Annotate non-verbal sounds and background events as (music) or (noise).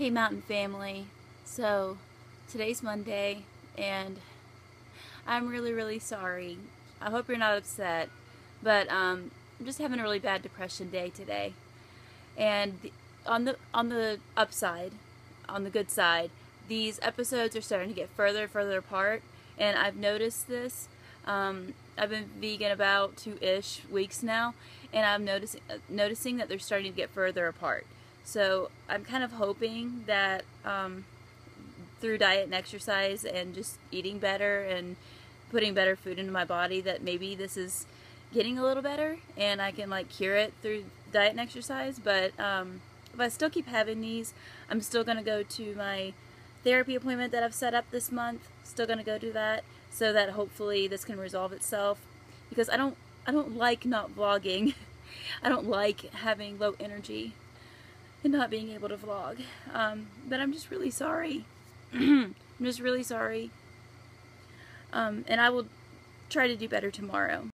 Hey Mountain family, so today's Monday and I'm really really sorry. I hope you're not upset, but um, I'm just having a really bad depression day today. And on the on the upside, on the good side, these episodes are starting to get further and further apart, and I've noticed this. Um, I've been vegan about two-ish weeks now, and I'm noticing noticing that they're starting to get further apart. So I'm kind of hoping that um, through diet and exercise and just eating better and putting better food into my body that maybe this is getting a little better and I can like cure it through diet and exercise. But um, if I still keep having these, I'm still going to go to my therapy appointment that I've set up this month. Still going to go do that so that hopefully this can resolve itself because I don't I don't like not vlogging. (laughs) I don't like having low energy and not being able to vlog. Um, but I'm just really sorry. (clears throat) I'm just really sorry. Um, and I will try to do better tomorrow.